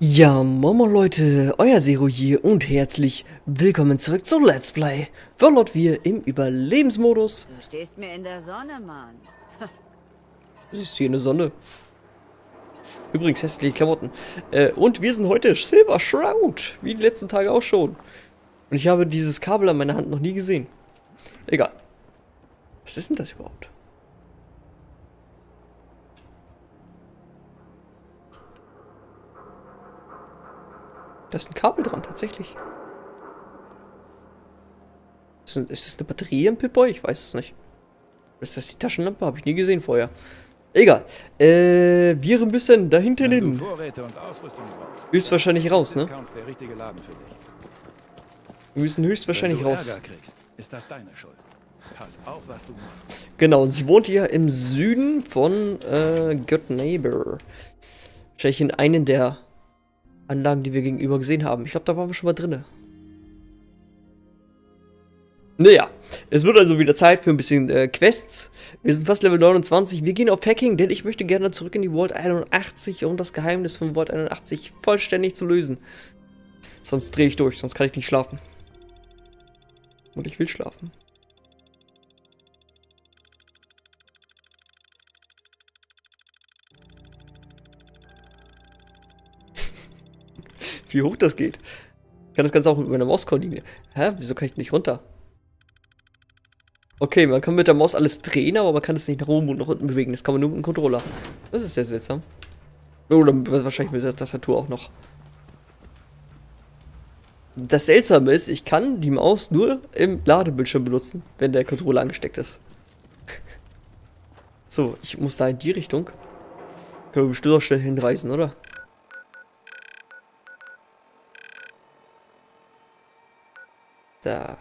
Ja, Momo Leute, euer Zero hier und herzlich willkommen zurück zu Let's Play Fallout 4 im Überlebensmodus. Du stehst mir in der Sonne, Mann. Das ist hier eine Sonne. Übrigens hässliche Klamotten. Äh, und wir sind heute Silver Shroud, wie die letzten Tage auch schon. Und ich habe dieses Kabel an meiner Hand noch nie gesehen. Egal. Was ist denn das überhaupt? Da ist ein Kabel dran, tatsächlich. Ist, ist das eine Batterie im Pip-Boy? Ich weiß es nicht. Ist das die Taschenlampe? Habe ich nie gesehen vorher. Egal. Äh, wir müssen da hinten hin. Höchstwahrscheinlich raus, ne? Wir müssen höchstwahrscheinlich raus. Kriegst, ist das deine Schuld. Pass auf, was du machst. Genau, sie wohnt hier im Süden von äh, Good Neighbor. Wahrscheinlich in einen der Anlagen, die wir gegenüber gesehen haben. Ich glaube, da waren wir schon mal drinne. Naja, es wird also wieder Zeit für ein bisschen äh, Quests. Wir sind fast Level 29. Wir gehen auf Hacking, denn ich möchte gerne zurück in die Vault 81, um das Geheimnis von Vault 81 vollständig zu lösen. Sonst drehe ich durch, sonst kann ich nicht schlafen. Und ich will schlafen. Wie hoch das geht. Ich kann das Ganze auch mit meiner Maus koordinieren. Hä? Wieso kann ich nicht runter? Okay, man kann mit der Maus alles drehen, aber man kann es nicht nach oben und nach unten bewegen. Das kann man nur mit dem Controller. Das ist sehr seltsam. Oder wahrscheinlich mit der Tastatur auch noch. Das Seltsame ist, ich kann die Maus nur im Ladebildschirm benutzen, wenn der Controller angesteckt ist. so, ich muss da in die Richtung. Können wir bestimmt auch schnell hinreisen, oder? Da.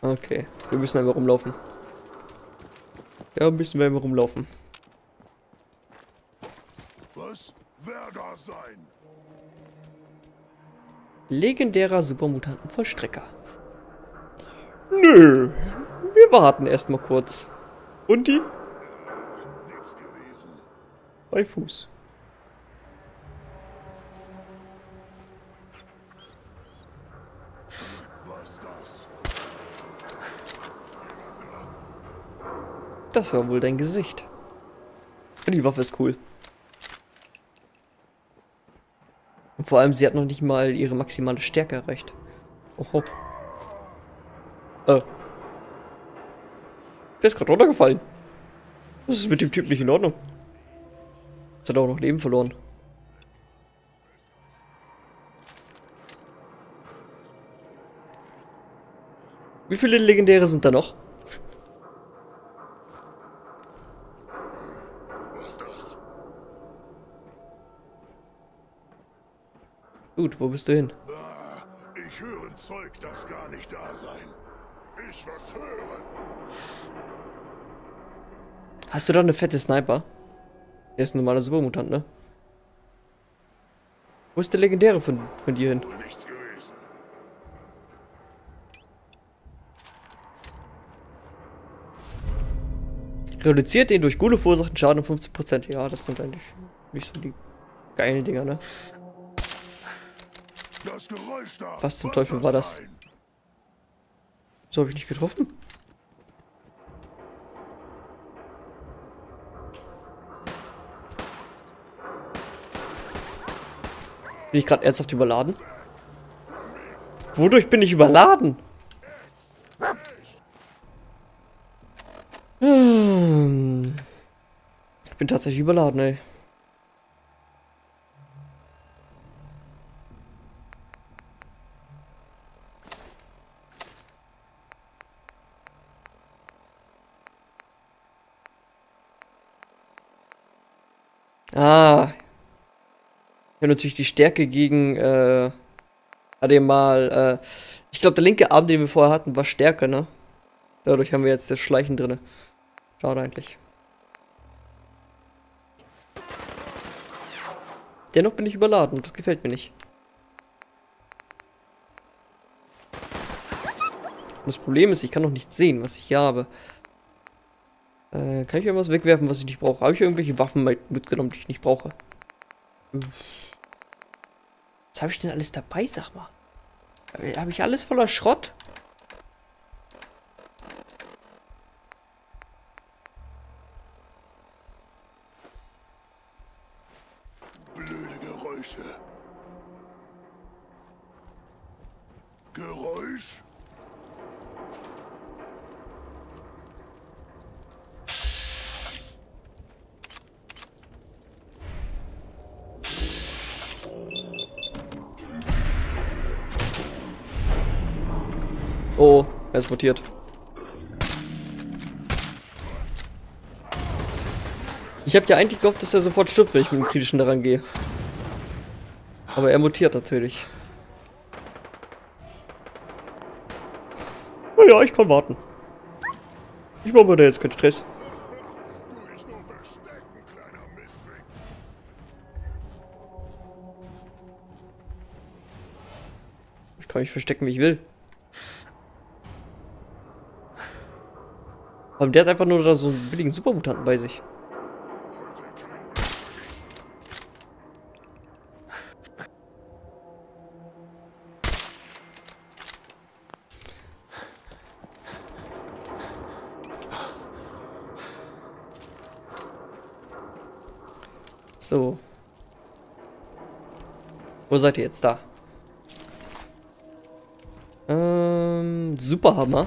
Okay, wir müssen einfach rumlaufen. Ja, müssen wir einfach rumlaufen. Was? Wer da sein? Legendärer Supermutanten-Vollstrecker. Nö, wir warten erstmal kurz. Und die? Bei Fuß. Das war wohl dein Gesicht. Die Waffe ist cool. Und vor allem, sie hat noch nicht mal ihre maximale Stärke erreicht. Oho. Äh. Der ist gerade runtergefallen. Was ist mit dem Typ nicht in Ordnung? Jetzt hat auch noch Leben verloren. Wie viele Legendäre sind da noch? Gut, wo bist du hin? Ich höre Zeug, das gar nicht da sein. Ich was hören. Hast du da eine fette Sniper? Der ist ein normaler Supermutant, ne? Wo ist der legendäre von, von dir hin? Reduziert den durch Gule verursachten Schaden um 15%. Ja, das sind eigentlich nicht so die geilen Dinger, ne? Was zum Teufel war das? So habe ich nicht getroffen. Bin ich gerade ernsthaft überladen? Wodurch bin ich überladen? Ich bin tatsächlich überladen, ey. Ah. Ich habe natürlich die Stärke gegen, äh, hatte mal, äh, ich glaube, der linke Arm, den wir vorher hatten, war stärker, ne? Dadurch haben wir jetzt das Schleichen drin. Schade eigentlich. Dennoch bin ich überladen. Das gefällt mir nicht. Und das Problem ist, ich kann noch nicht sehen, was ich hier habe. Äh, kann ich irgendwas wegwerfen, was ich nicht brauche? Habe ich irgendwelche Waffen mitgenommen, die ich nicht brauche? Was habe ich denn alles dabei, sag mal? Habe ich alles voller Schrott? Mutiert. Ich habe ja eigentlich gehofft, dass er sofort stirbt, wenn ich mit dem Kritischen daran gehe. Aber er mutiert natürlich. Naja, ich kann warten. Ich mache mir da jetzt keinen Stress. Ich kann mich verstecken, wie ich will. Aber der hat einfach nur da so einen billigen Supermutanten bei sich. So. Wo seid ihr jetzt da? Ähm, Superhammer.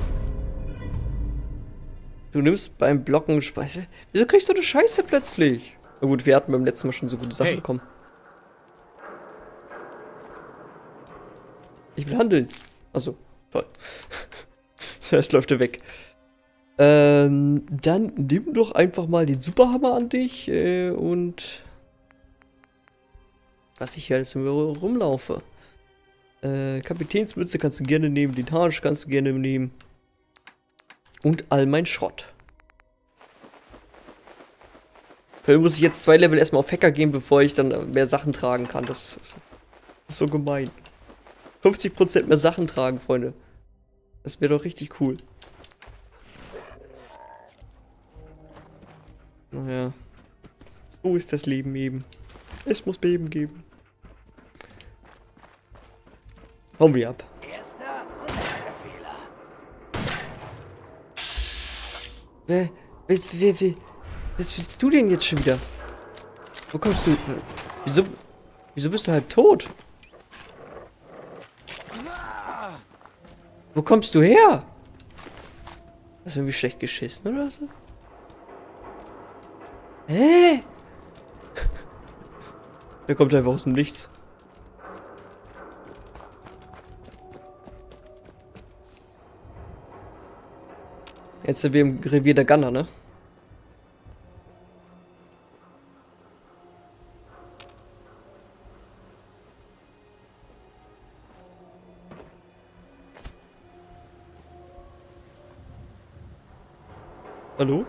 Du nimmst beim Blocken Speise. Wieso kriegst du eine Scheiße plötzlich? Na gut, wir hatten beim letzten Mal schon so gute Sachen Hey. bekommen. Ich will handeln. Achso, toll. Zuerst läuft er weg. Ähm, dann nimm doch einfach mal den Superhammer an dich äh, und was ich hier alles rumlaufe. Äh, Kapitänsmütze kannst du gerne nehmen, den Harsch kannst du gerne nehmen. Und all mein Schrott. Vielleicht muss ich jetzt zwei Level erstmal auf Hacker gehen, bevor ich dann mehr Sachen tragen kann. Das ist, so gemein. 50% mehr Sachen tragen, Freunde. Das wäre doch richtig cool. Naja. So ist das Leben eben. Es muss Beben geben. Hauen wir ab. Wer, wer, wer, wer, was willst du denn jetzt schon wieder? Wo kommst du? Wieso, wieso bist du halb tot? Wo kommst du her? Hast du irgendwie schlecht geschissen oder so? Hä? Der kommt einfach aus dem Nichts. Jetzt sind wir im Revier der Gunner, ne? Hallo?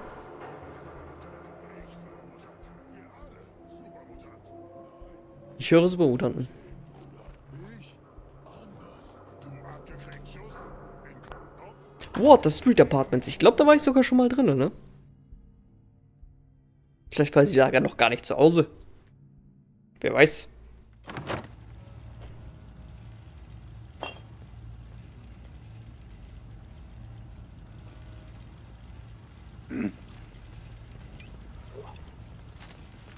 Ich höre Supermutanten. Water Street Apartments. Ich glaube, da war ich sogar schon mal drin, ne? Vielleicht war sie da ja noch gar nicht zu Hause. Wer weiß.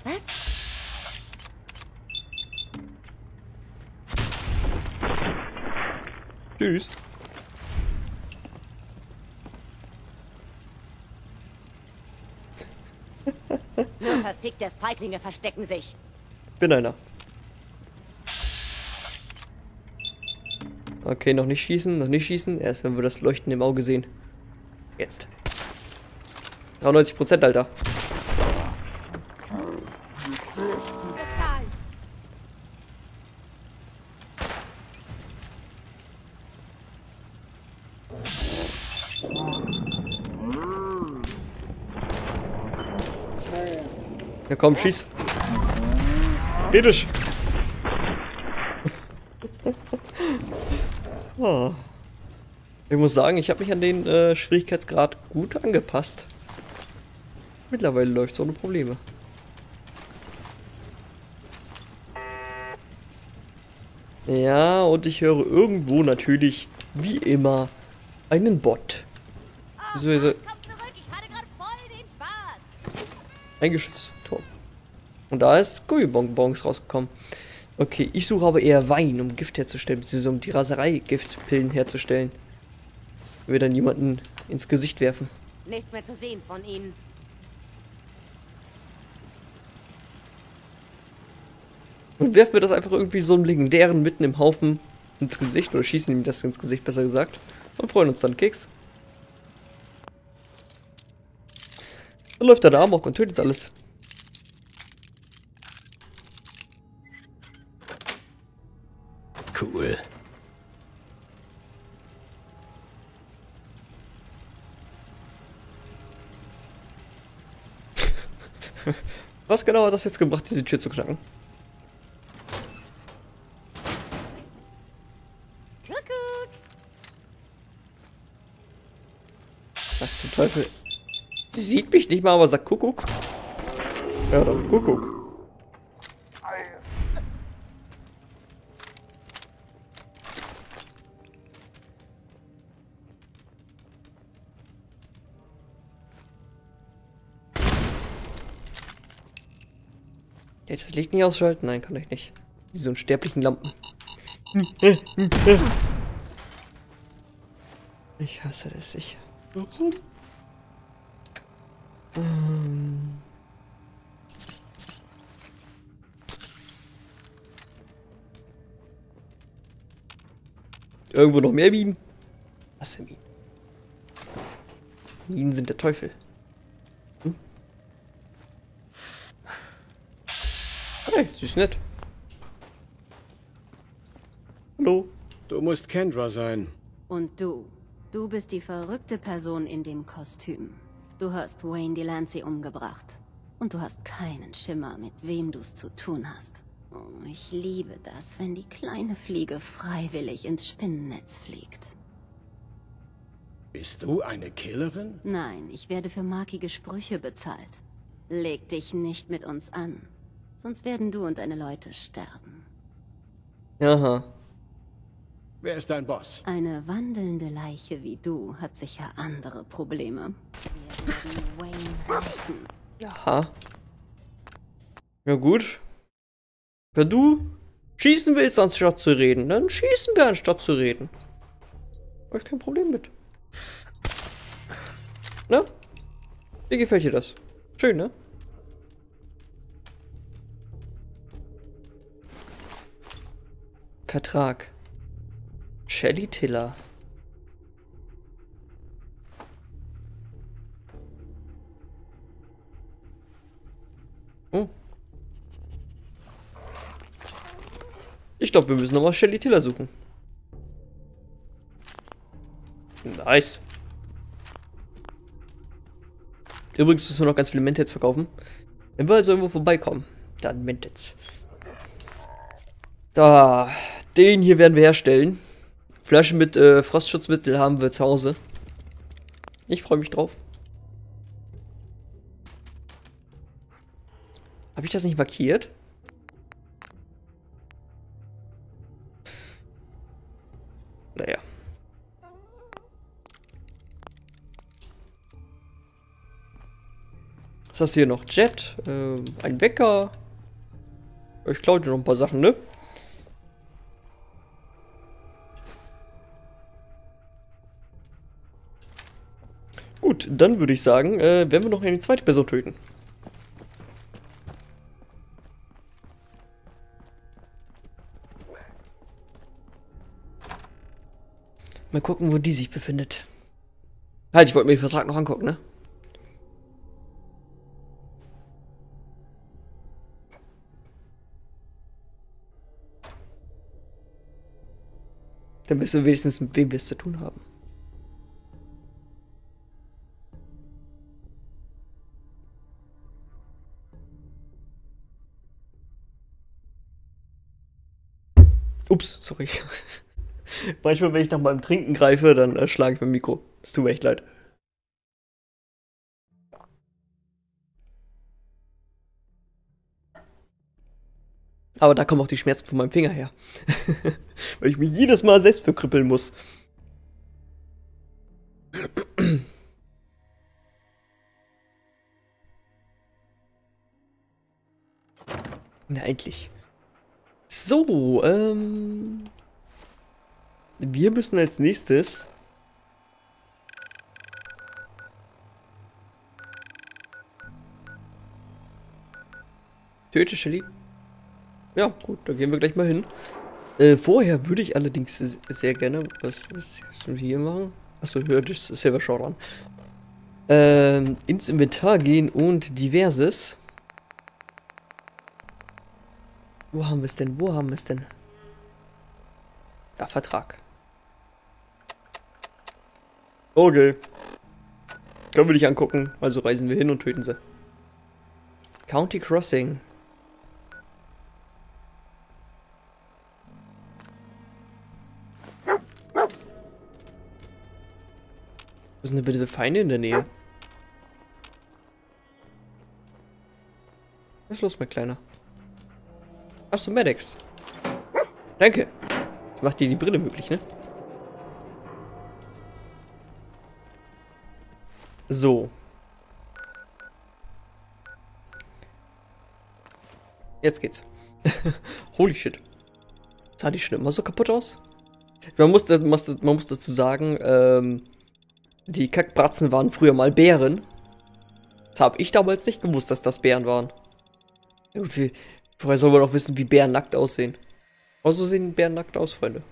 Was? Tschüss. Verfickte Feiglinge verstecken sich. Bin einer. Okay, noch nicht schießen, noch nicht schießen. Erst wenn wir das Leuchten im Auge sehen. Jetzt. 93 Prozent, Alter. Komm, schieß. Kritisch. oh. Ich muss sagen, ich habe mich an den äh, Schwierigkeitsgrad gut angepasst. Mittlerweile läuft es ohne Probleme. Ja, und ich höre irgendwo natürlich, wie immer, einen Bot. Wieso ist er- Komm Und da ist Gummibonbons rausgekommen. Okay, ich suche aber eher Wein, um Gift herzustellen, beziehungsweise um die Raserei-Giftpillen herzustellen. Wir dann jemanden ins Gesicht werfen. Nichts mehr zu sehen von ihnen. Und werfen wir das einfach irgendwie so einem legendären mitten im Haufen ins Gesicht oder schießen ihm das ins Gesicht, besser gesagt. Und freuen uns dann Keks. Dann läuft er da amok und tötet alles. Was genau hat das jetzt gebracht, diese Tür zu knacken? Was zum Teufel? Sie sieht mich nicht mal, aber sagt Kuckuck. Ja, dann Kuckuck. Das Licht nicht ausschalten? Nein, kann ich nicht. Diese unsterblichen Lampen. Ich hasse das sicher. Warum? Ähm. Irgendwo noch mehr Minen? Was für Minen? Minen sind der Teufel. Hey, sie ist nett. Hallo. Du musst Kendra sein. Und du. Du bist die verrückte Person in dem Kostüm. Du hast Wayne Delancey umgebracht. Und du hast keinen Schimmer, mit wem du's zu tun hast. Oh, ich liebe das, wenn die kleine Fliege freiwillig ins Spinnennetz fliegt. Bist du eine Killerin? Nein, ich werde für markige Sprüche bezahlt. Leg dich nicht mit uns an. Sonst werden du und deine Leute sterben. Aha. Wer ist dein Boss? Eine wandelnde Leiche wie du hat sicher andere Probleme. Wir werden Wayne rächen. Aha. Ja gut. Wenn du schießen willst, anstatt zu reden, dann schießen wir, anstatt zu reden. Hab ich kein Problem mit. Ne? Wie gefällt dir das? Schön, ne? Vertrag. Shelly Tiller. Oh. Ich glaube, wir müssen nochmal Shelly Tiller suchen. Nice. Übrigens müssen wir noch ganz viele Mentets verkaufen. Wenn wir also irgendwo vorbeikommen, dann Mentets. Da, den hier werden wir herstellen. Flaschen mit äh, Frostschutzmittel haben wir zu Hause. Ich freue mich drauf. Habe ich das nicht markiert? Naja. Was hast du hier noch? Jet, ähm, ein Wecker. Ich klaue dir noch ein paar Sachen, ne? Gut, dann würde ich sagen, äh, werden wir noch eine zweite Person töten. Mal gucken, wo die sich befindet. Halt, ich wollte mir den Vertrag noch angucken, ne? Dann wissen wir wenigstens, mit wem wir es zu tun haben. Ups, sorry. Manchmal, wenn ich nach meinem Trinken greife, dann äh, schlage ich mein Mikro. Es tut mir echt leid. Aber da kommen auch die Schmerzen von meinem Finger her. Weil ich mich jedes Mal selbst verkrüppeln muss. Na, eigentlich. So, ähm. Wir müssen als nächstes. Töte Shelly. Ja, gut, da gehen wir gleich mal hin. Äh, vorher würde ich allerdings sehr gerne. Was, was müssen wir hier machen? Achso, hört das Silver Short an. Ähm, ins Inventar gehen und diverses. Wo haben wir es denn? Wo haben wir es denn? Ja, Vertrag. Okay. Können wir dich angucken. Also reisen wir hin und töten sie. County Crossing. Wo sind denn bitte diese Feinde in der Nähe? Was ist los, mein Kleiner? Achso, Medics. Danke. Das macht dir die Brille möglich, ne? So. Jetzt geht's. Holy shit. Sah die schon immer so kaputt aus? Man muss, man muss dazu sagen, ähm, die Kackbratzen waren früher mal Bären. Das habe ich damals nicht gewusst, dass das Bären waren. Ja gut, wie, woher soll man doch wissen, wie Bären nackt aussehen? Aber so sehen Bären nackt aus, Freunde.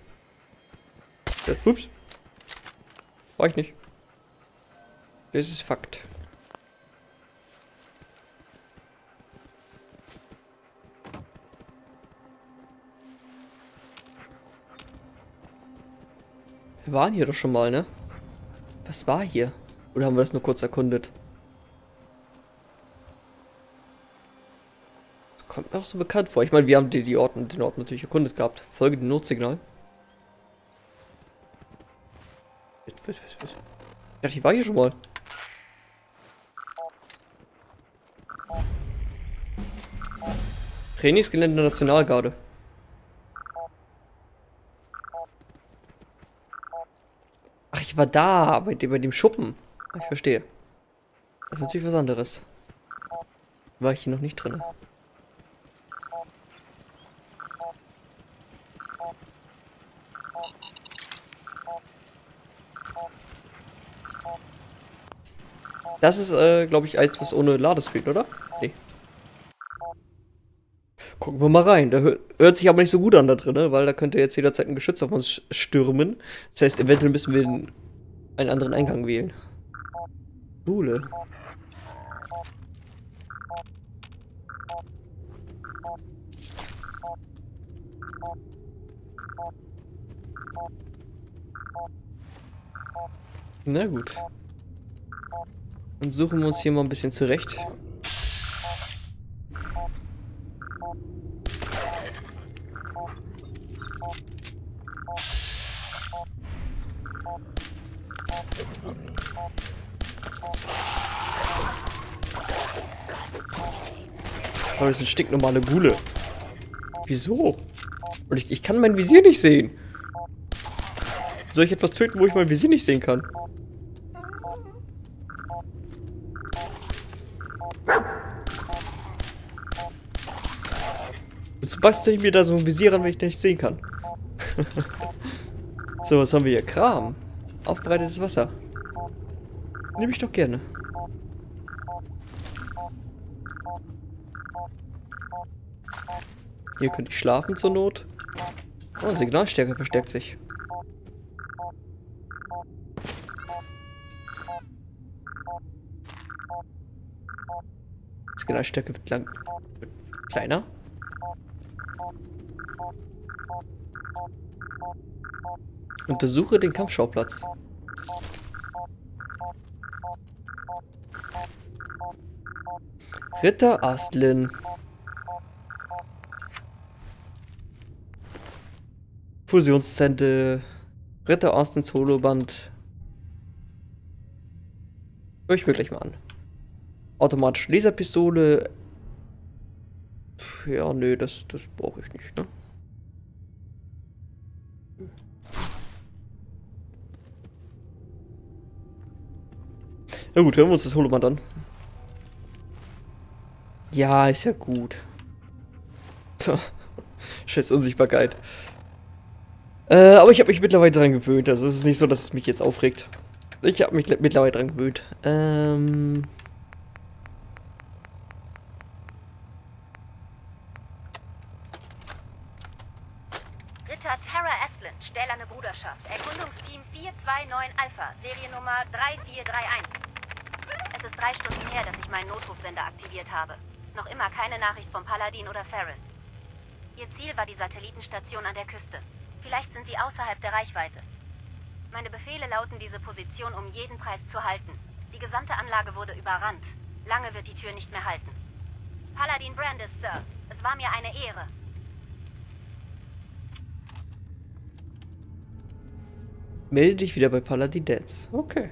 Ja, ups. War ich nicht. Das ist Fakt. Wir waren hier doch schon mal, ne? Was war hier? Oder haben wir das nur kurz erkundet? Kommt mir auch so bekannt vor. Ich meine, wir haben die, Orten, den Ort natürlich erkundet gehabt. Folge dem Notsignal. Ich dachte, ich war hier schon mal. Trainingsgelände der Nationalgarde. ich war da, bei bei dem Schuppen. Ich verstehe. Das ist natürlich was anderes. War ich hier noch nicht drin. Das ist, äh, glaube ich, eins, was ohne Ladescreen, oder? Nee. Gucken wir mal rein. Der hört sich aber nicht so gut an da drin, ne? weil da könnte jetzt jederzeit ein Geschütz auf uns stürmen. Das heißt, eventuell müssen wir einen anderen Eingang wählen. Schule. Na gut. Dann suchen wir uns hier mal ein bisschen zurecht. Aber das sind stinknormale Gule. Wieso? Und ich, ich kann mein Visier nicht sehen. Soll ich etwas töten, wo ich mein Visier nicht sehen kann? Jetzt bastel ich mir da so ein Visier an, wenn ich nicht sehen kann. so, was haben wir hier? Kram. Aufbereitetes Wasser. Nehme ich doch gerne. Hier könnte ich schlafen zur Not. Oh, Signalstärke verstärkt sich. Signalstärke wird, lang, wird kleiner. Untersuche den Kampfschauplatz. Ritter Astlin. Fusionszente, Ritter Austin Soloband. Hör ich mir gleich mal an. Automatische Laserpistole. Ja, nee, das, das brauche ich nicht, ne? Na gut, hören wir uns das Holoman an. Ja, ist ja gut. So. Scheiß Unsichtbarkeit. Äh, aber ich habe mich mittlerweile dran gewöhnt. Also es ist nicht so, dass es mich jetzt aufregt. Ich habe mich mittlerweile dran gewöhnt. Ähm... aktiviert habe. Noch immer keine Nachricht vom Paladin oder Ferris. Ihr Ziel war die Satellitenstation an der Küste. Vielleicht sind sie außerhalb der Reichweite. Meine Befehle lauten, diese Position um jeden Preis zu halten. Die gesamte Anlage wurde überrannt. Lange wird die Tür nicht mehr halten. Paladin Brandis, Sir. Es war mir eine Ehre. Melde dich wieder bei Paladin Dance. Okay.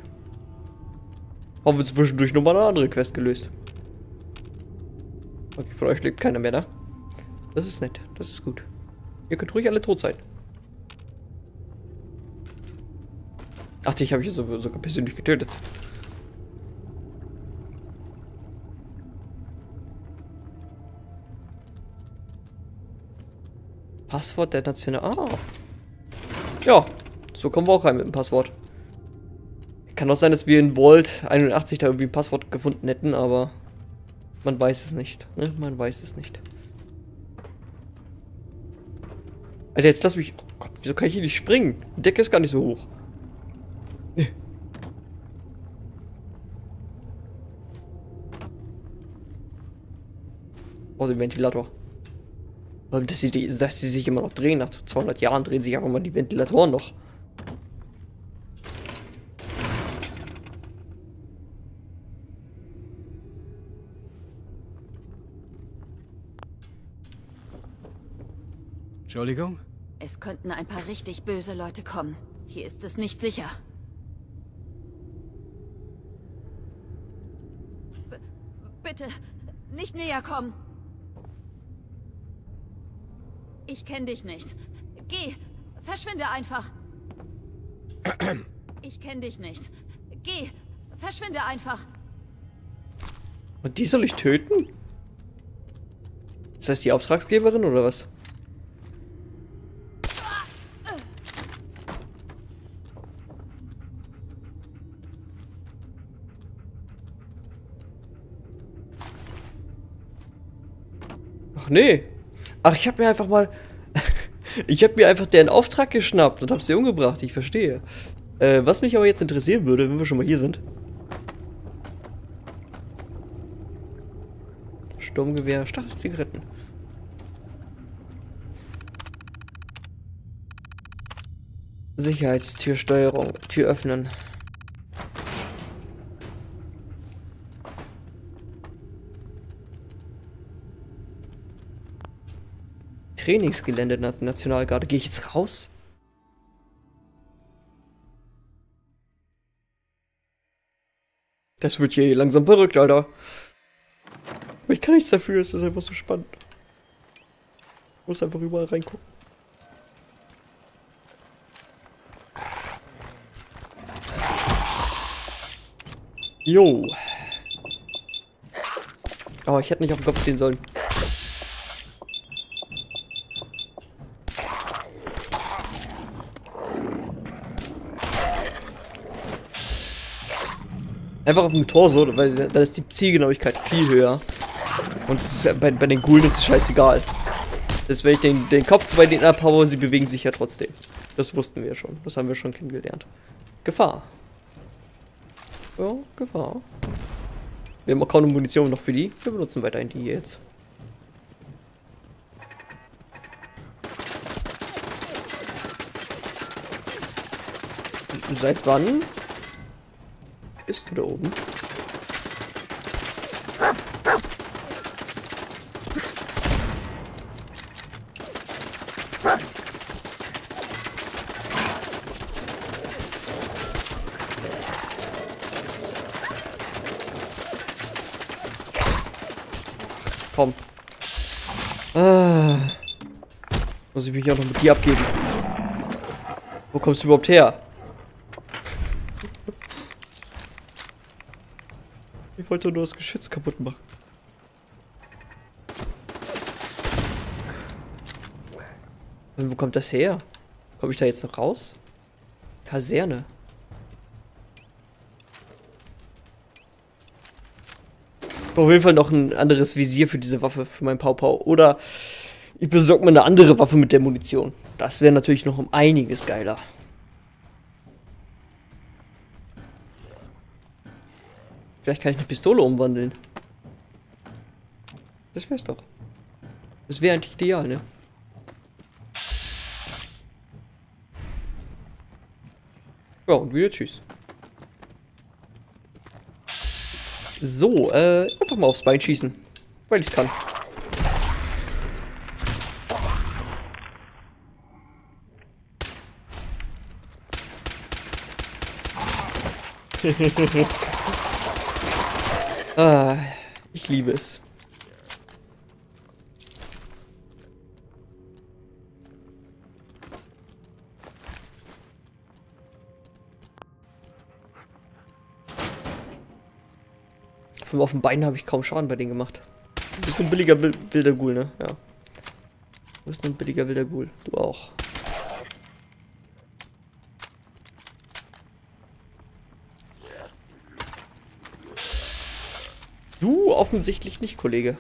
Haben wir zwischendurch nochmal eine andere Quest gelöst. Okay, von euch lebt keiner mehr da. Das ist nett. Das ist gut. Ihr könnt ruhig alle tot sein. Ach, dich habe ich sogar, persönlich getötet. Passwort der National. Ah. Ja, so kommen wir auch rein mit dem Passwort. Kann auch sein, dass wir in Vault 81 da irgendwie ein Passwort gefunden hätten, aber man weiß es nicht. Ne? Man weiß es nicht. Alter, jetzt lass mich. Oh Gott, wieso kann ich hier nicht springen? Die Decke ist gar nicht so hoch. Oh, den Ventilator. Dass sie, die, dass sie sich immer noch drehen. Nach 200 Jahren drehen sich einfach mal die Ventilatoren noch. Entschuldigung? Es könnten ein paar richtig böse Leute kommen. Hier ist es nicht sicher. B bitte, nicht näher kommen. Ich kenne dich nicht. Geh, verschwinde einfach. Ich kenne dich nicht. Geh, verschwinde einfach. Und die soll ich töten? Das heißt die Auftragsgeberin oder was? Nee. Ach, ich habe mir einfach mal... ich habe mir einfach deren Auftrag geschnappt und habe sie umgebracht. Ich verstehe. Äh, was mich aber jetzt interessieren würde, wenn wir schon mal hier sind. Sturmgewehr, Stachelzigaretten. Sicherheitstürsteuerung, Tür öffnen. Trainingsgelände der Nationalgarde. Gehe ich jetzt raus? Das wird hier langsam verrückt, Alter. Aber ich kann nichts dafür, es ist einfach so spannend. Ich muss einfach überall reingucken. Jo. Oh, ich hätte nicht auf den Kopf ziehen sollen. Einfach auf dem Torso, weil da ist die Zielgenauigkeit viel höher. Und bei, bei, den Ghoulen ist es scheißegal. Das wenn ich den, den Kopf bei denen abhaue, sie bewegen sich ja trotzdem. Das wussten wir schon. Das haben wir schon kennengelernt. Gefahr. Ja, Gefahr. Wir haben auch kaum Munition noch für die. Wir benutzen weiterhin die jetzt. Seit wann bist du da oben? Komm. Ah. Muss ich mich auch noch mit dir abgeben. Wo kommst du überhaupt her? Ich wollte nur das Geschütz kaputt machen. Und wo kommt das her? Komme ich da jetzt noch raus? Kaserne. Auf jeden Fall noch ein anderes Visier für diese Waffe, für meinen Pau Pau. Oder ich besorge mir eine andere Waffe mit der Munition. Das wäre natürlich noch um einiges geiler. Vielleicht kann ich eine Pistole umwandeln. Das wär's doch. Das wäre eigentlich ideal, ne? Ja, und wieder tschüss. So, äh, einfach mal aufs Bein schießen. Weil ich's kann. ah, ich liebe es. Von auf dem Bein habe ich kaum Schaden bei denen gemacht. Du bist ein billiger Bil Ghoul, ne? Ja. Du bist ein billiger wilder Ghoul. Du auch. Du offensichtlich nicht, Kollege.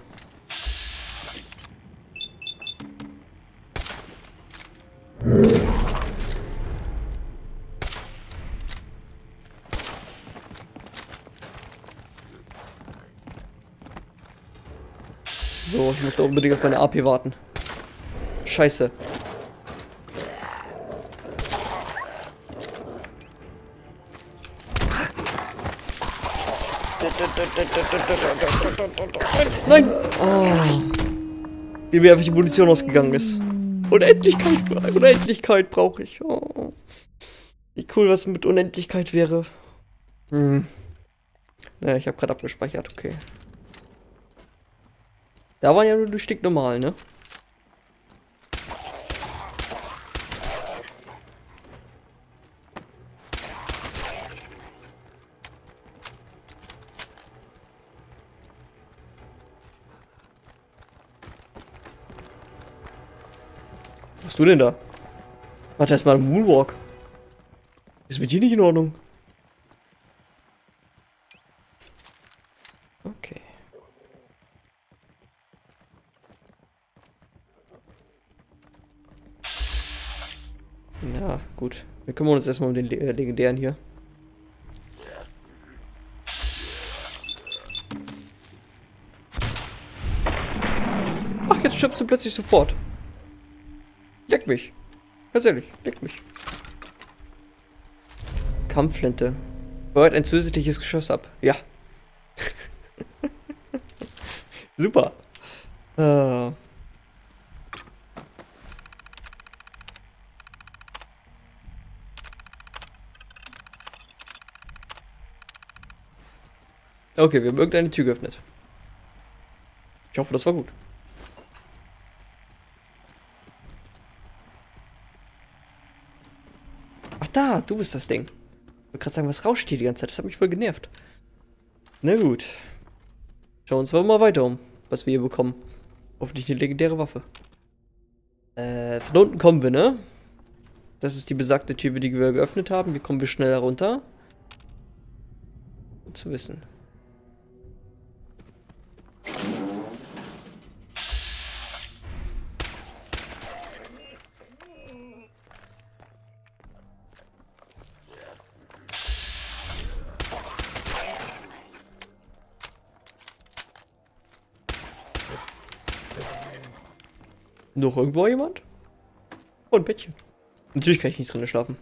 So, ich muss da unbedingt auf meine AP warten. Scheiße. Nein! Oh. Wie mir einfach die Munition ausgegangen ist. Unendlichkeit, Unendlichkeit brauche ich. Oh. Wie cool was mit Unendlichkeit wäre. Hm. Naja, ich habe gerade abgespeichert, okay. Da waren ja nur die stinknormal, ne? Was hast du denn da? Warte erstmal einen Moonwalk. Ist mit dir nicht in Ordnung? Okay. Ja, gut. Wir kümmern uns erstmal um den Le äh, legendären hier. Ach, jetzt stirbst du plötzlich sofort. Leck mich. Ganz leck mich. Kampfflinte. Feuert ein zusätzliches Geschoss ab. Ja. Super. Äh. Okay, wir haben irgendeine Tür geöffnet. Ich hoffe, das war gut. Da, du bist das Ding. Ich wollte gerade sagen, was rauscht hier die ganze Zeit? Das hat mich voll genervt. Na gut. Schauen wir uns mal weiter um, was wir hier bekommen. Hoffentlich eine legendäre Waffe. Äh, von unten kommen wir, ne? Das ist die besagte Tür, die wir geöffnet haben. Wie kommen wir schneller runter? Gut zu wissen. Noch irgendwo jemand? Oh, ein Bettchen. Natürlich kann ich nicht drinnen schlafen.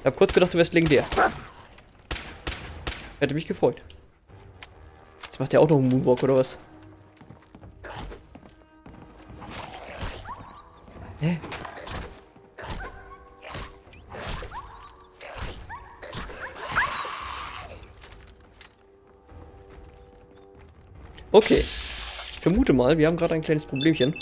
Ich hab kurz gedacht, du wärst legendär. Hätte mich gefreut. Jetzt macht der auch noch einen Moonwalk oder was? Vermute mal, wir haben gerade ein kleines Problemchen.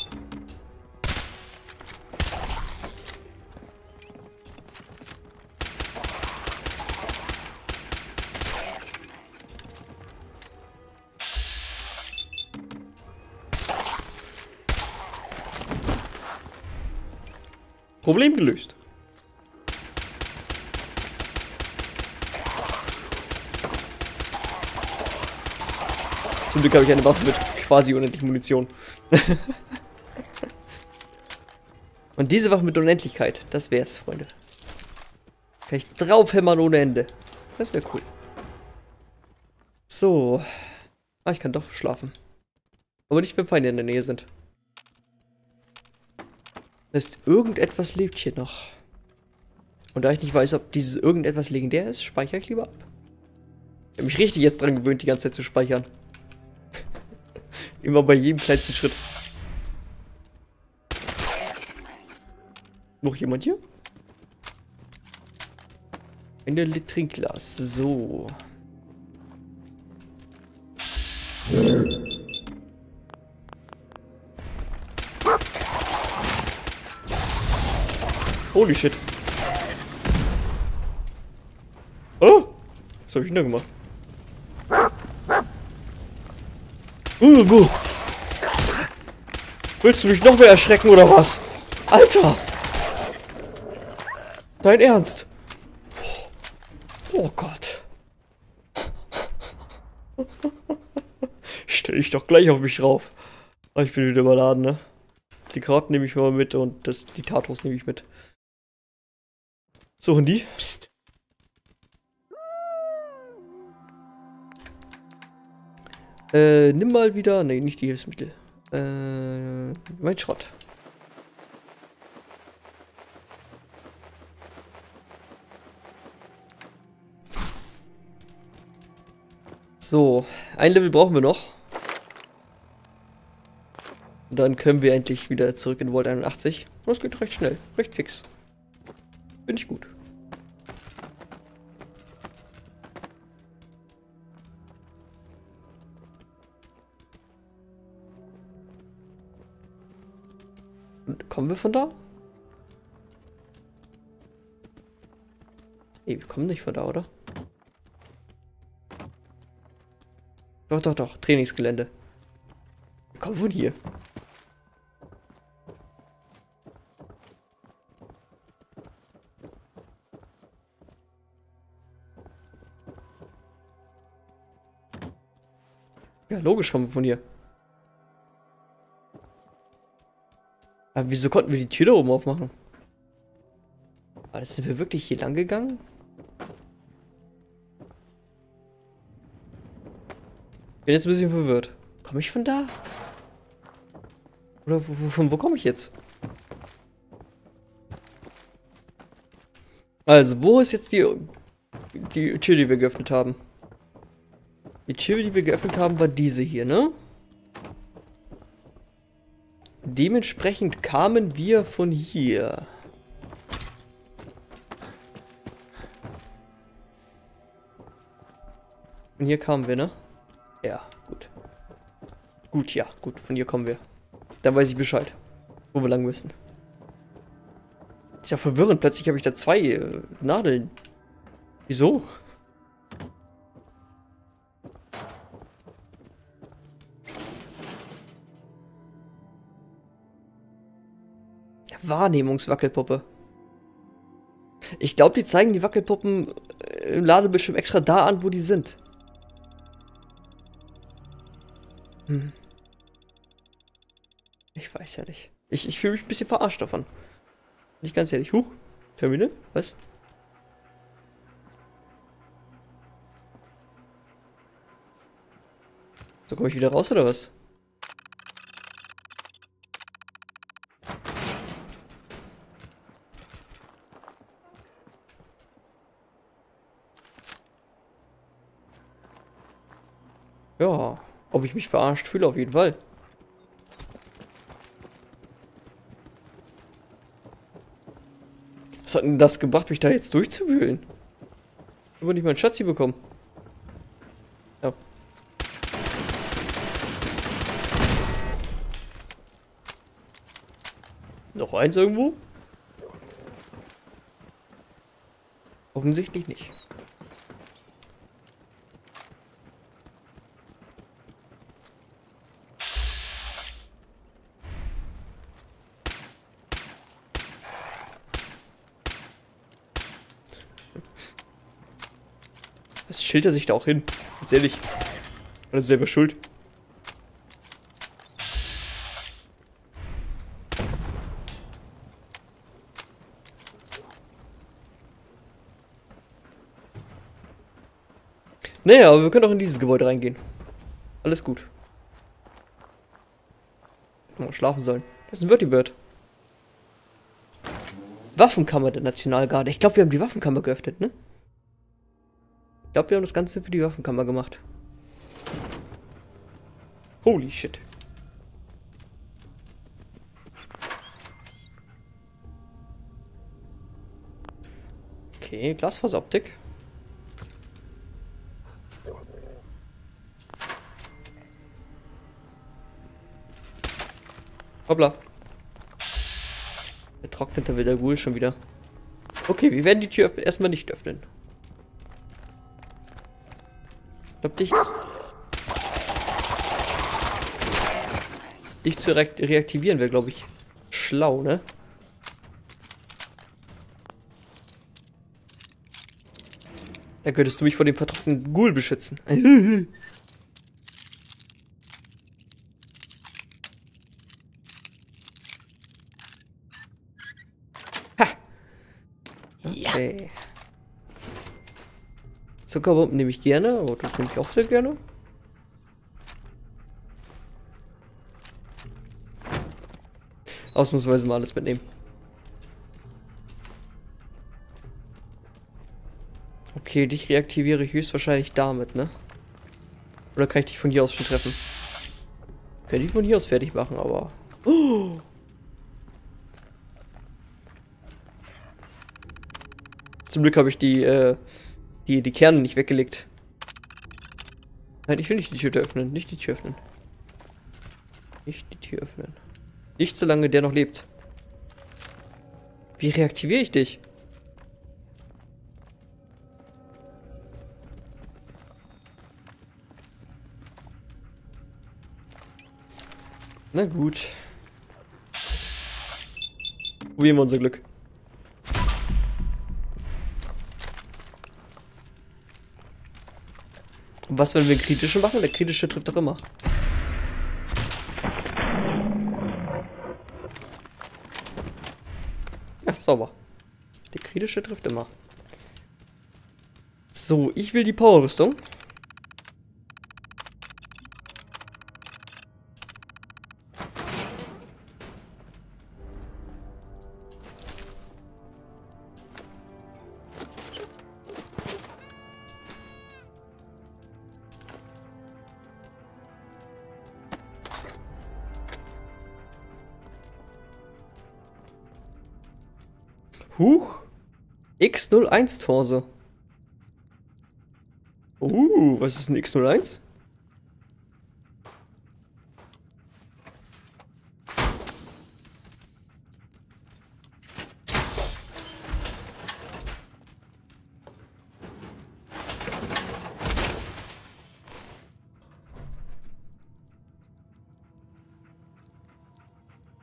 Problem gelöst. Zum Glück habe ich eine Waffe mit quasi unendlich Munition. Und diese Waffe mit Unendlichkeit, das wär's, Freunde. Kann ich draufhämmern ohne Ende. Das wäre cool. So. Ah, ich kann doch schlafen. Aber nicht, wenn Feinde in der Nähe sind. Das heißt, irgendetwas lebt hier noch. Und da ich nicht weiß, ob dieses irgendetwas legendär ist, speichere ich lieber ab. Ich habe mich richtig jetzt dran gewöhnt, die ganze Zeit zu speichern. Immer bei jedem kleinsten Schritt. Noch jemand hier? Eine Trinkglas. So. Holy shit. Oh! Was habe ich denn da gemacht? Uh, wo? Willst du mich noch mehr erschrecken oder was? Alter! Dein Ernst? Oh Gott. Stell dich doch gleich auf mich drauf. Oh, ich bin wieder überladen, ne? Die Karten nehme ich mal mit und das, die Tatos nehme ich mit. So, und die? Psst. Äh, nimm mal wieder. Ne, nicht die Hilfsmittel. Äh, mein Schrott. So, ein Level brauchen wir noch. Und dann können wir endlich wieder zurück in Vault 81. Und es geht recht schnell, recht fix. Finde ich gut. Kommen wir von da? Nee, wir kommen nicht von da, oder? Doch, doch, doch. Trainingsgelände. Wir kommen von hier. Ja, logisch kommen wir von hier. Aber wieso konnten wir die Tür da oben aufmachen? Das sind wir wirklich hier lang gegangen? Bin jetzt ein bisschen verwirrt. Komme ich von da? Oder wo, von wo komme ich jetzt? Also, wo ist jetzt die, die Tür, die wir geöffnet haben? Die Tür, die wir geöffnet haben, war diese hier, ne? Dementsprechend kamen wir von hier. Und hier kamen wir, ne? Ja, gut. Gut, ja, gut. Von hier kommen wir. Dann weiß ich Bescheid, wo wir lang müssen. Ist ja verwirrend. Plötzlich habe ich da zwei äh, Nadeln. Wieso? Wahrnehmungswackelpuppe. Ich glaube, die zeigen die Wackelpuppen äh, im Ladebildschirm extra da an, wo die sind. Hm. Ich weiß ja nicht. Ich, ich fühle mich ein bisschen verarscht davon. Nicht ganz ehrlich. Huch. Termine? Was? So komme ich wieder raus oder was? ich mich verarscht fühle, auf jeden Fall. Was hat denn das gebracht, mich da jetzt durchzuwühlen? Ich habe nicht mal Schatzi bekommen. Oh. Noch eins irgendwo? Offensichtlich nicht. Was schildt er sich da auch hin? Ganz ehrlich. Oder selber schuld. Naja, aber wir können auch in dieses Gebäude reingehen. Alles gut. Mal schlafen sollen. Das ist ein Vertibird. Waffenkammer der Nationalgarde. Ich glaube, wir haben die Waffenkammer geöffnet, ne? Ich glaube, wir haben das Ganze für die Waffenkammer gemacht. Holy shit. Okay, Glasfaseroptik. Hoppla. Der trocknete wieder Ghoul schon wieder. Okay, wir werden die Tür erstmal nicht öffnen. Glaube, dich, dich zu re reaktivieren wäre, glaube ich, schlau, ne? Da könntest du mich vor dem vertrockneten Ghoul beschützen. ha! Okay. Zuckerbomben nehme ich gerne, aber das nehme ich auch sehr gerne. Ausnahmsweise mal alles mitnehmen. Okay, dich reaktiviere ich höchstwahrscheinlich damit, ne? Oder kann ich dich von hier aus schon treffen? Kann ich von hier aus fertig machen, aber... Oh! Zum Glück habe ich die, äh, die, die Kerne nicht weggelegt. Nein, ich will nicht die Tür öffnen. Nicht die Tür öffnen. Nicht die Tür öffnen. Nicht solange der noch lebt. Wie reaktiviere ich dich? Na gut. Probieren wir unser Glück. Und was, wenn wir einen kritischen machen? Der kritische trifft doch immer. Ja, sauber. Der kritische trifft immer. So, ich will die Powerrüstung. X01 Torse. Uh, was ist ein X01?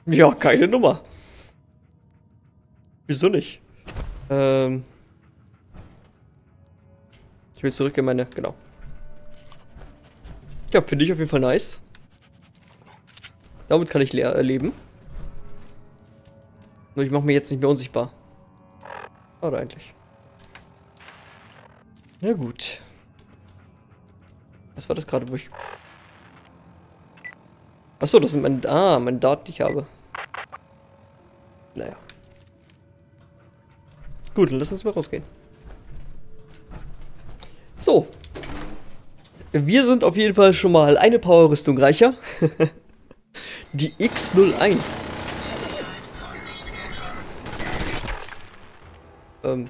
Ja, keine Nummer. Wieso nicht? Ähm. Will zurück in meine. Genau. Ja, finde ich auf jeden Fall nice. Damit kann ich leer erleben. Nur ich mache mir jetzt nicht mehr unsichtbar. Oder eigentlich. Na gut. Was war das gerade, wo ich... Achso, das sind meine... Ah, meine Daten, die ich habe. Naja. Gut, dann lass uns mal rausgehen. So. Wir sind auf jeden Fall schon mal eine Power-Rüstung reicher. Die X01. Ähm.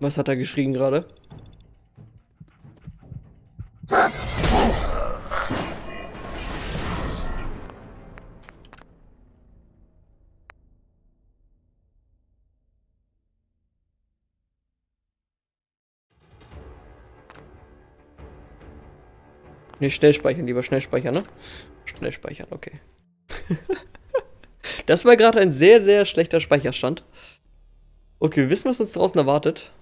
Was hat er geschrien gerade? Ne, schnell speichern, lieber schnell speichern, ne? Schnell speichern, okay. das war gerade ein sehr, sehr schlechter Speicherstand. Okay, wir wissen, was uns draußen erwartet.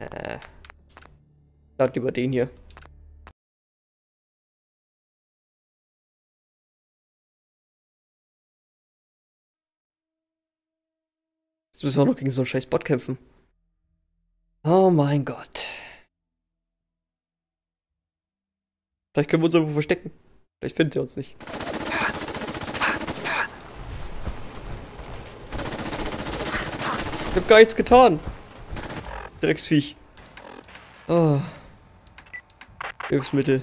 Äh. Lad lieber den hier. Jetzt müssen wir auch noch gegen so einen scheiß Bot kämpfen. Oh mein Gott. Vielleicht können wir uns irgendwo verstecken. Vielleicht findet ihr uns nicht. Ich hab gar nichts getan. Drecksviech. Oh. Hilfsmittel.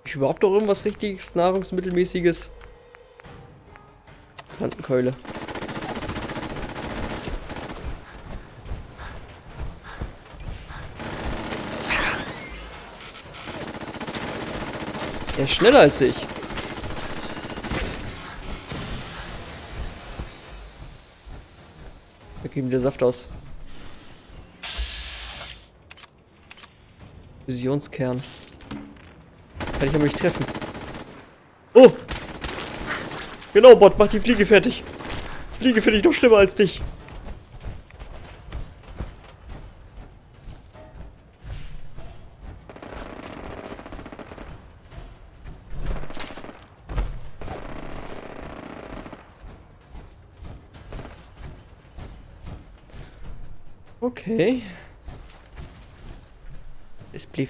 Hab ich überhaupt noch irgendwas richtiges, nahrungsmittelmäßiges? Plantenkeule. Er ist schneller als ich. Da mir der Saft aus. Fusionskern. Kann ich aber nicht treffen. Oh! Genau, Bot, mach die Fliege fertig. Fliege finde ich noch schlimmer als dich.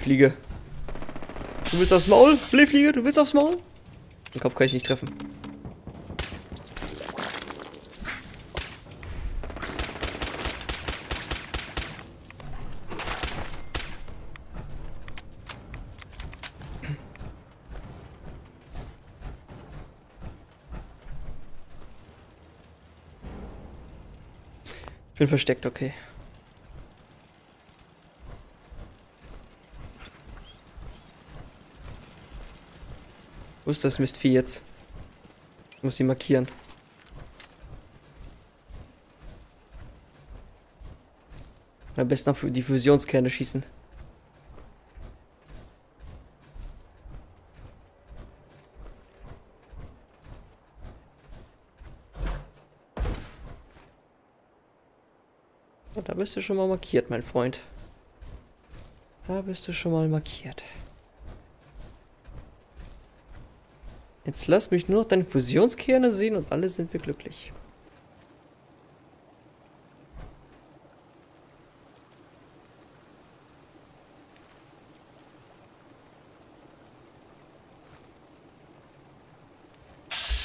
Blähfliege. Du willst aufs Maul? Blähfliege, du willst aufs Maul? Den Kopf kann ich nicht treffen. Ich bin versteckt, okay. Wo ist das Mistvieh jetzt? Ich muss sie markieren. Am besten auf die Fusionskerne schießen. Und da bist du schon mal markiert, mein Freund. Da bist du schon mal markiert. Jetzt lass mich nur noch deine Fusionskerne sehen und alle sind wir glücklich.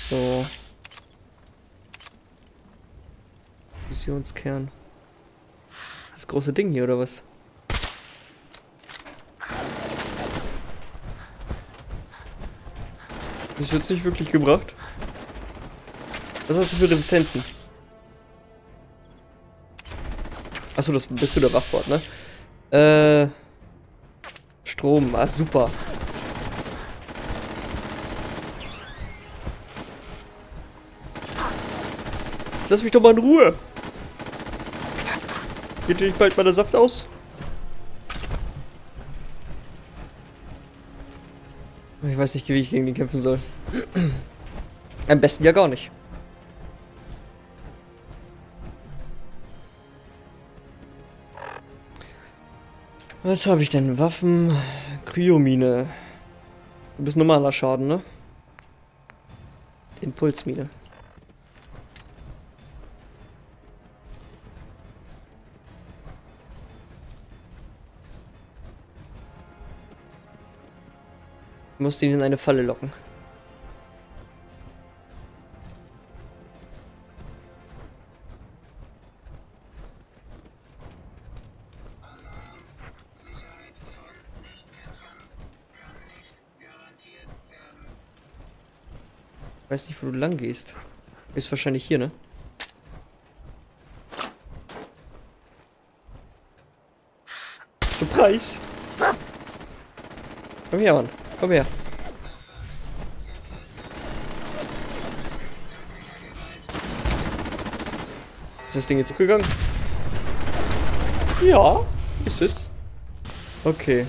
So. Fusionskern. Das große Ding hier, oder was? Das wird nicht wirklich gebracht. Was hast du für Resistenzen? Achso, das bist du der Wachbord, ne? Äh. Strom, ah super. Lass mich doch mal in Ruhe. Geht dir nicht bald mal der Saft aus? Ich weiß nicht, wie ich gegen den kämpfen soll. Am besten ja gar nicht. Was habe ich denn? Waffen, Kryomine. Du bist normaler Schaden, ne? Impulsmine. Du musst ihn in eine Falle locken. Ich weiß nicht, wo du lang gehst. Ist wahrscheinlich hier, ne? Surprise! Komm her, Mann. Komm her. Ist das Ding jetzt hochgegangen? Ja, ist es. Okay.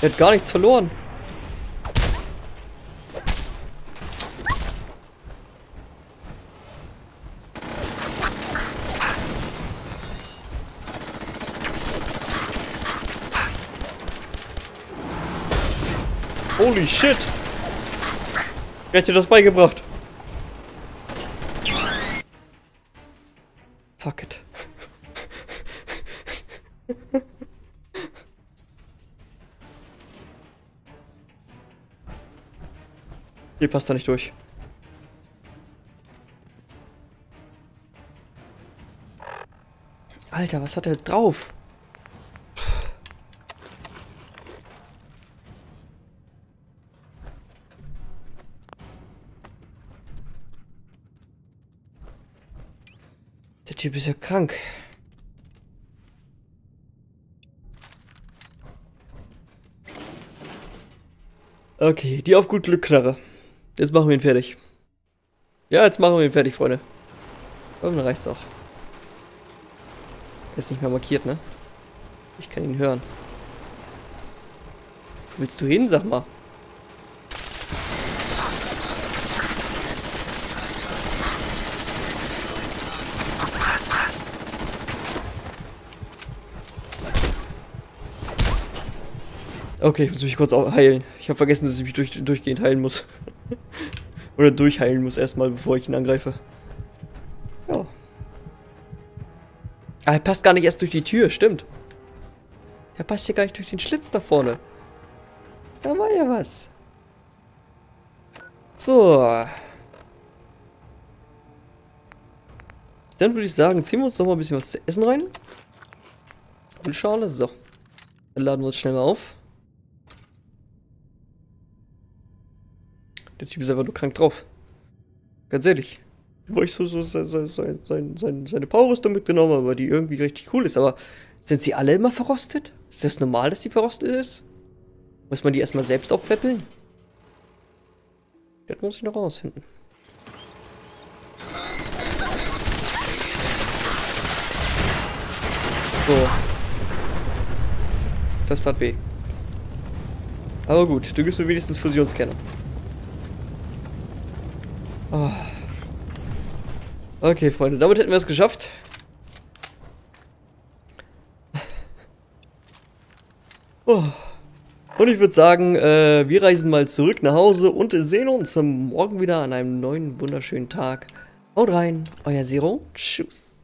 Er hat gar nichts verloren. Holy shit! Wer hat dir das beigebracht? Fuck it. Hier passt er nicht durch. Alter, was hat er drauf? Typ ist ja krank. Okay, die auf gut Glück Knarre. Jetzt machen wir ihn fertig. Ja, jetzt machen wir ihn fertig, Freunde. Aber dann reicht's auch. Ist nicht mehr markiert, ne? Ich kann ihn hören. Wo willst du hin, sag mal? Okay, ich muss mich kurz auch heilen. Ich habe vergessen, dass ich mich durch, durchgehend heilen muss. Oder durchheilen muss erstmal, bevor ich ihn angreife. Ja. Ah, er passt gar nicht erst durch die Tür, stimmt. Er passt hier gar nicht durch den Schlitz da vorne. Da war ja was. So. Dann würde ich sagen, ziehen wir uns noch mal ein bisschen was zu essen rein. Und Schale, so. Dann laden wir uns schnell mal auf. Der Typ ist einfach nur krank drauf. Ganz ehrlich. Wo ich so, so sein, sein, sein, sein, seine Powerrüstung mitgenommen habe, die irgendwie richtig cool ist. Aber sind sie alle immer verrostet? Ist das normal, dass die verrostet ist? Muss man die erstmal selbst aufpäppeln? Das muss ich noch rausfinden. So. Das tat weh. Aber gut, du gibst mir wenigstens Fusionsscanner. Oh. Okay, Freunde, damit hätten wir es geschafft. Oh. Und ich würde sagen, äh, wir reisen mal zurück nach Hause und sehen uns morgen wieder an einem neuen wunderschönen Tag. Haut rein, euer Zero. Tschüss.